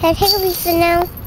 Can I take a pizza now?